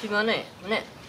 暇ねえ。ね。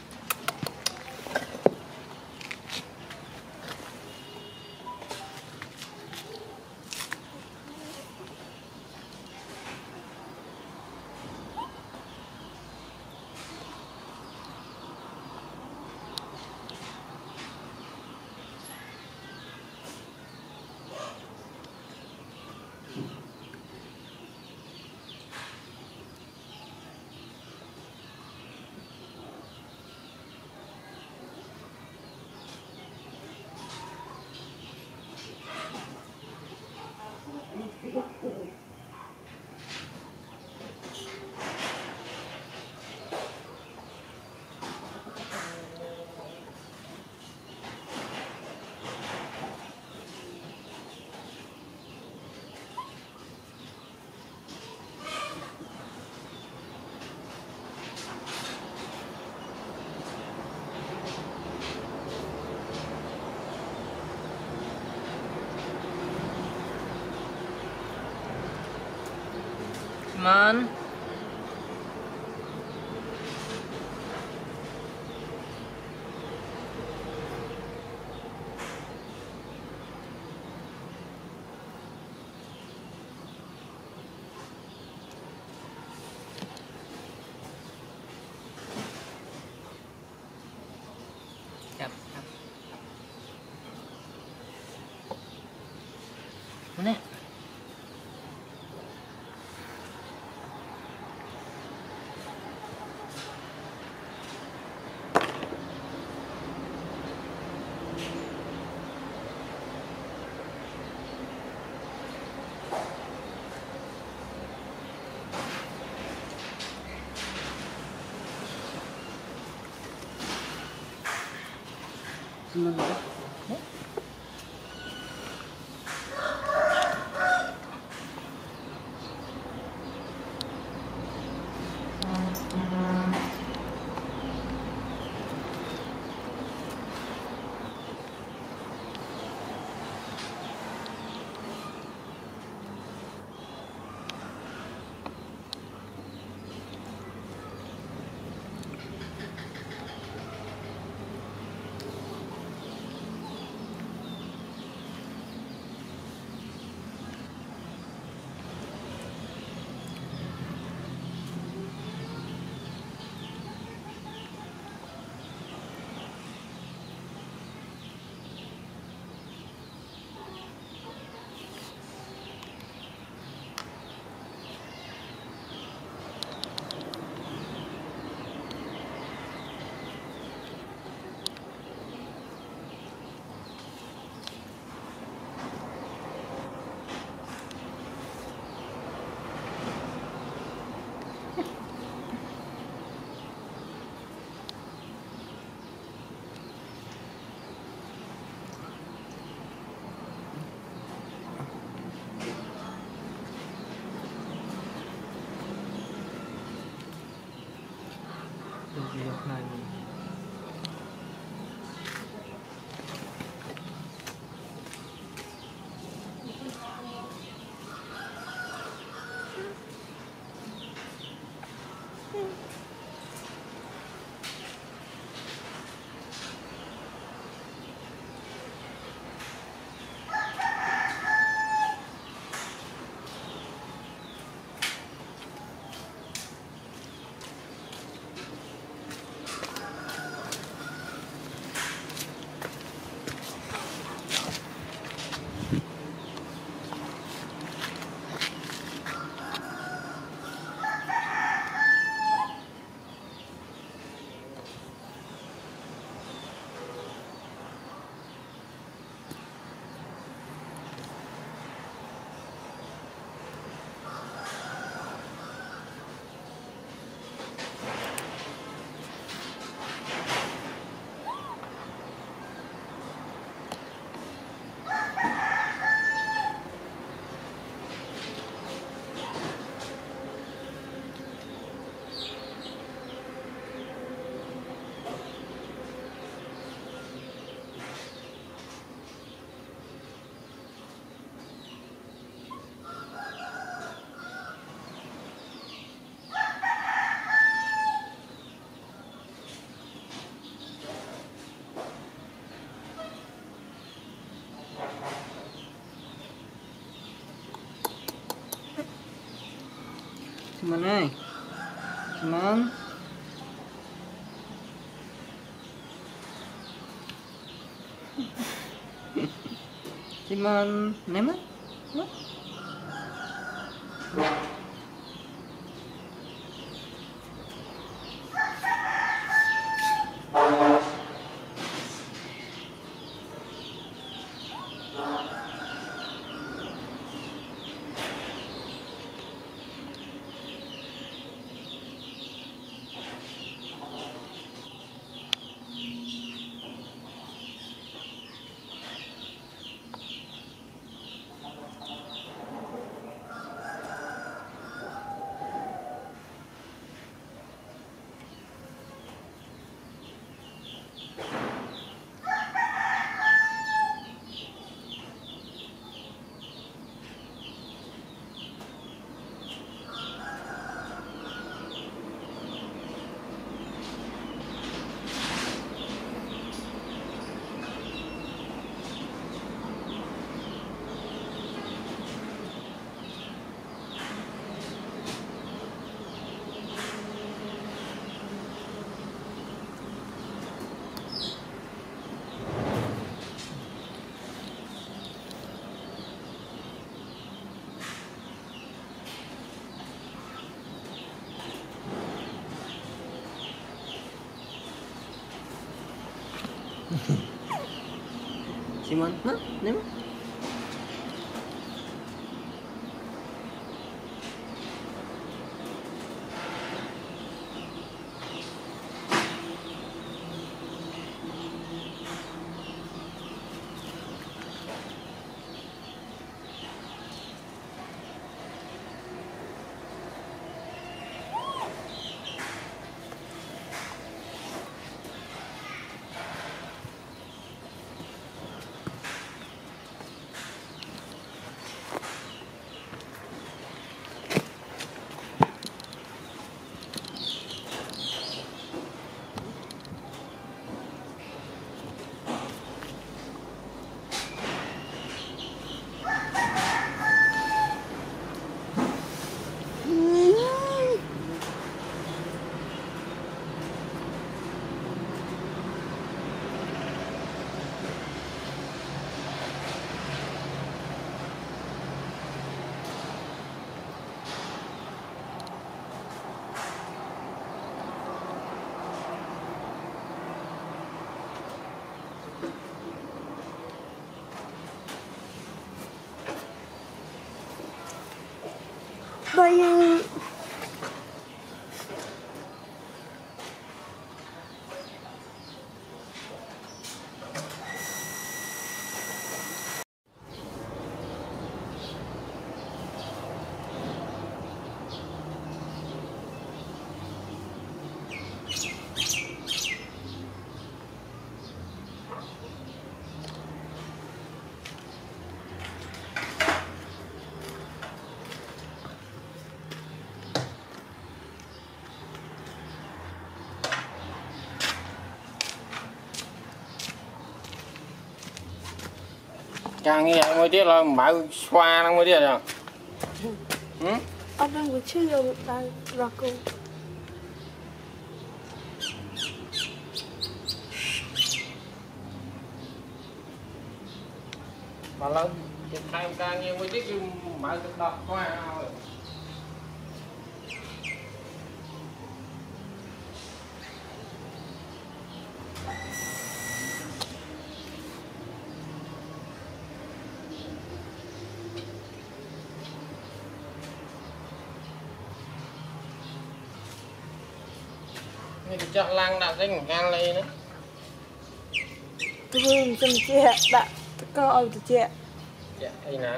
man. Yep, yep. Isn't it? 什么 Simon ơi Simon Simon ném á 嗯哼哼喜欢 playing càng như vậy mới biết là mở xoa nó mới biết rồi ừ? Adam kecil tak raku. mà lâu thì thay càng nhiều mới នេះកញ្ចក់ឡាំងដាក់វិញកាលលេហ្នឹងគ្រឿងជំនឿដាក់តកឲ្យត្រជាក់ត្រជាក់អីណា